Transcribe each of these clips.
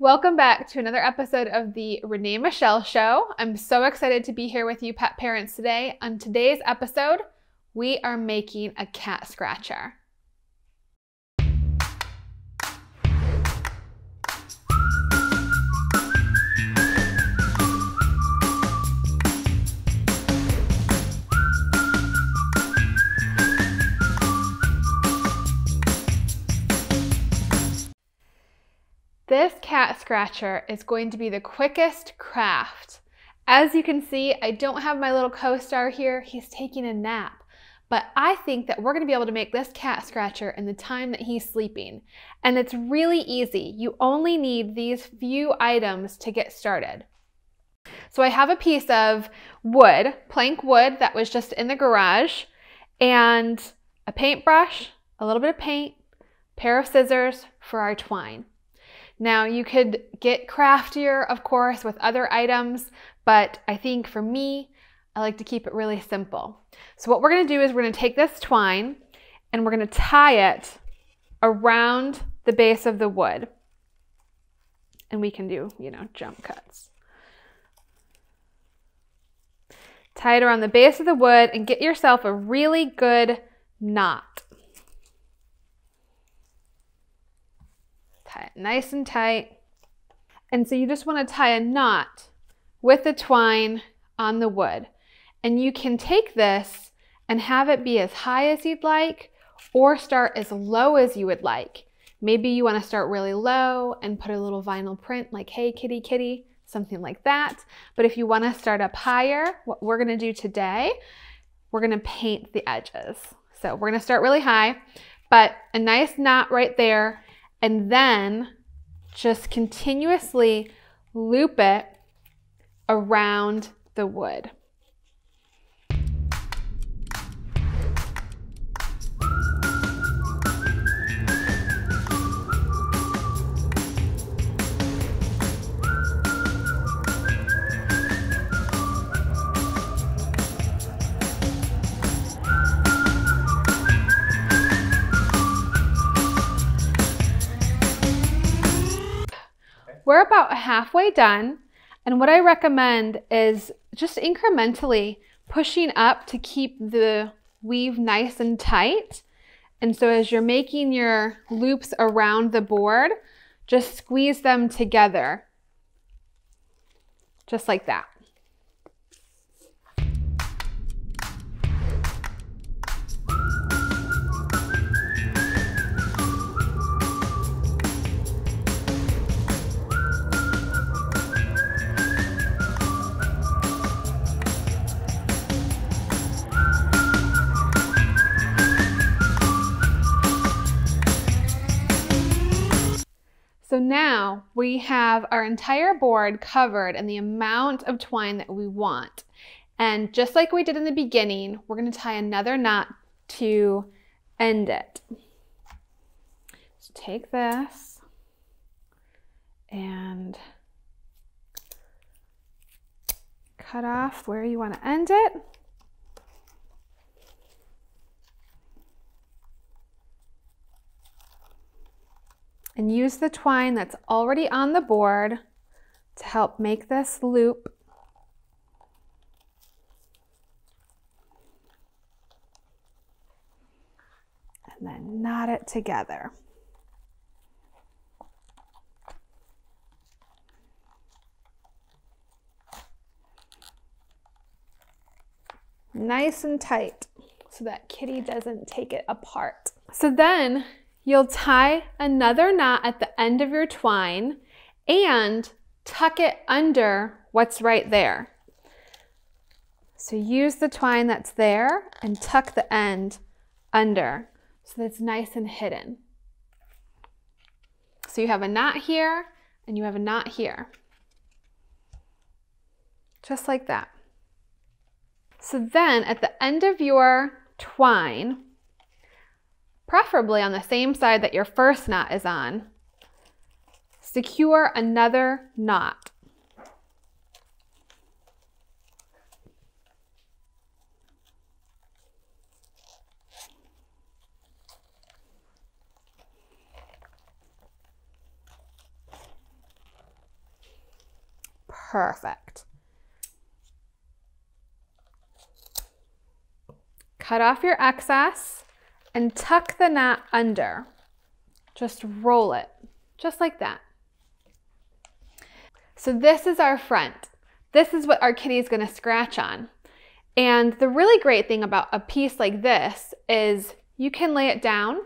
Welcome back to another episode of the Renee Machel Show. I'm so excited to be here with you, pet parents, today. On today's episode, we are making a cat scratcher. Scratcher is going to be the quickest craft. As you can see, I don't have my little co-star here. He's taking a nap. But I think that we're gonna be able to make this cat scratcher in the time that he's sleeping. And it's really easy. You only need these few items to get started. So I have a piece of wood, plank wood that was just in the garage, and a paintbrush, a little bit of paint, pair of scissors for our twine. Now you could get craftier, of course, with other items, but I think for me, I like to keep it really simple. So what we're gonna do is we're gonna take this twine and we're gonna tie it around the base of the wood. And we can do, you know, jump cuts. Tie it around the base of the wood and get yourself a really good knot. Tie it nice and tight. And so you just want to tie a knot with the twine on the wood. And you can take this and have it be as high as you'd like or start as low as you would like. Maybe you want to start really low and put a little vinyl print like, hey, kitty, kitty, something like that. But if you want to start up higher, what we're going to do today, we're going to paint the edges. So we're going to start really high, but a nice knot right there and then just continuously loop it around the wood. We're about halfway done. And what I recommend is just incrementally pushing up to keep the weave nice and tight. And so as you're making your loops around the board, just squeeze them together, just like that. So now we have our entire board covered in the amount of twine that we want. And just like we did in the beginning, we're gonna tie another knot to end it. So take this and cut off where you wanna end it. And use the twine that's already on the board to help make this loop. And then knot it together. Nice and tight so that kitty doesn't take it apart. So then You'll tie another knot at the end of your twine and tuck it under what's right there. So use the twine that's there and tuck the end under so that it's nice and hidden. So you have a knot here and you have a knot here. Just like that. So then at the end of your twine, preferably on the same side that your first knot is on, secure another knot. Perfect. Cut off your excess and tuck the knot under. Just roll it, just like that. So this is our front. This is what our kitty is gonna scratch on. And the really great thing about a piece like this is you can lay it down.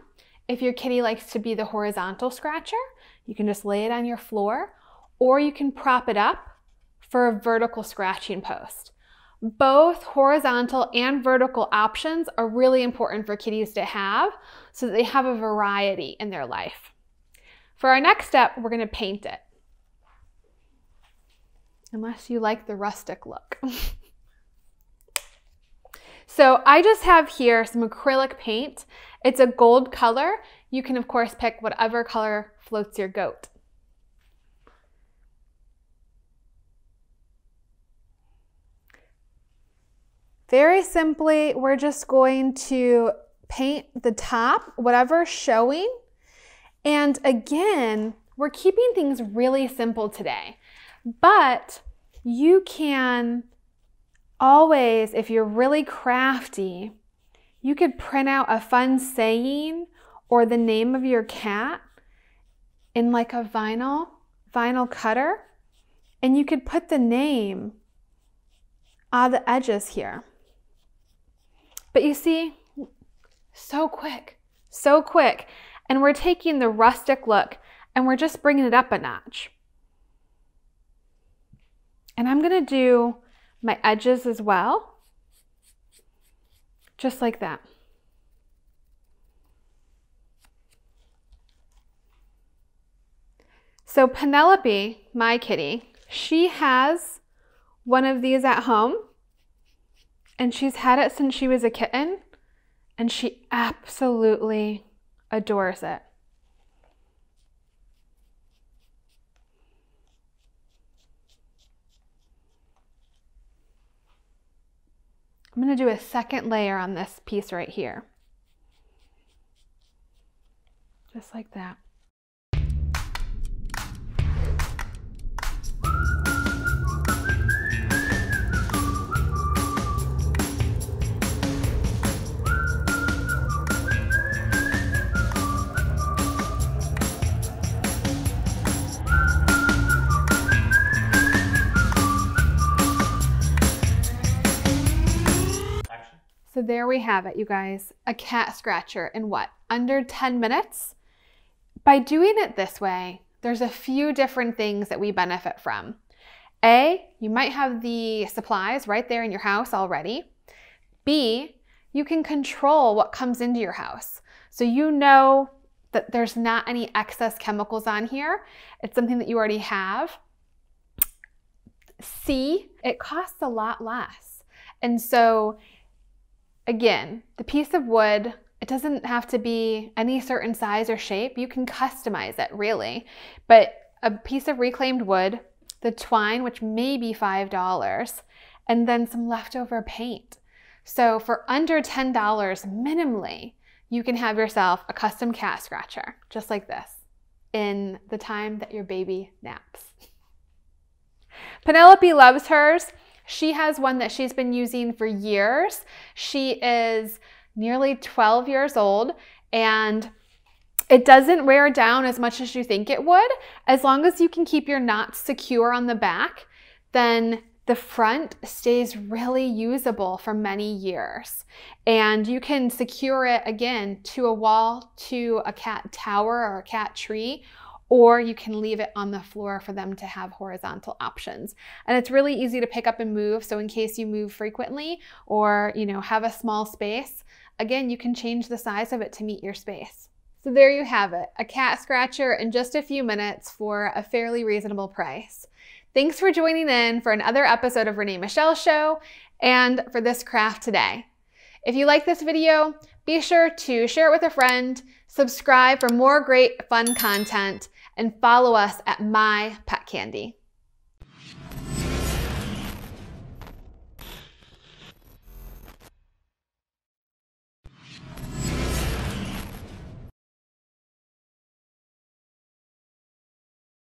If your kitty likes to be the horizontal scratcher, you can just lay it on your floor, or you can prop it up for a vertical scratching post. Both horizontal and vertical options are really important for kitties to have so that they have a variety in their life. For our next step, we're gonna paint it. Unless you like the rustic look. so I just have here some acrylic paint. It's a gold color. You can of course pick whatever color floats your goat. Very simply, we're just going to paint the top, whatever's showing. And again, we're keeping things really simple today. But you can always, if you're really crafty, you could print out a fun saying or the name of your cat in like a vinyl, vinyl cutter, and you could put the name on the edges here. But you see, so quick, so quick. And we're taking the rustic look and we're just bringing it up a notch. And I'm to do my edges as well, just like that. So Penelope, my kitty, she has one of these at home and she's had it since she was a kitten, and she absolutely adores it. I'm going to do a second layer on this piece right here. Just like that. There we have it, you guys. A cat scratcher in what? Under 10 minutes? By doing it this way, there's a few different things that we benefit from. A, you might have the supplies right there in your house already. B, you can control what comes into your house. So you know that there's not any excess chemicals on here. It's something that you already have. C, it costs a lot less. And so Again, the piece of wood, it doesn't have to be any certain size or shape. You can customize it really. But a piece of reclaimed wood, the twine, which may be $5, and then some leftover paint. So for under $10 minimally, you can have yourself a custom cat scratcher, just like this, in the time that your baby naps. Penelope loves hers. She has one that she's been using for years. She is nearly 12 years old and it doesn't wear down as much as you think it would. As long as you can keep your knots secure on the back, then the front stays really usable for many years. And you can secure it again to a wall, to a cat tower or a cat tree, or you can leave it on the floor for them to have horizontal options. And it's really easy to pick up and move. So in case you move frequently or, you know, have a small space, again, you can change the size of it to meet your space. So there you have it, a cat scratcher in just a few minutes for a fairly reasonable price. Thanks for joining in for another episode of Renee Machel Show and for this craft today. If you like this video, be sure to share it with a friend, subscribe for more great fun content, and follow us at My Pet Candy.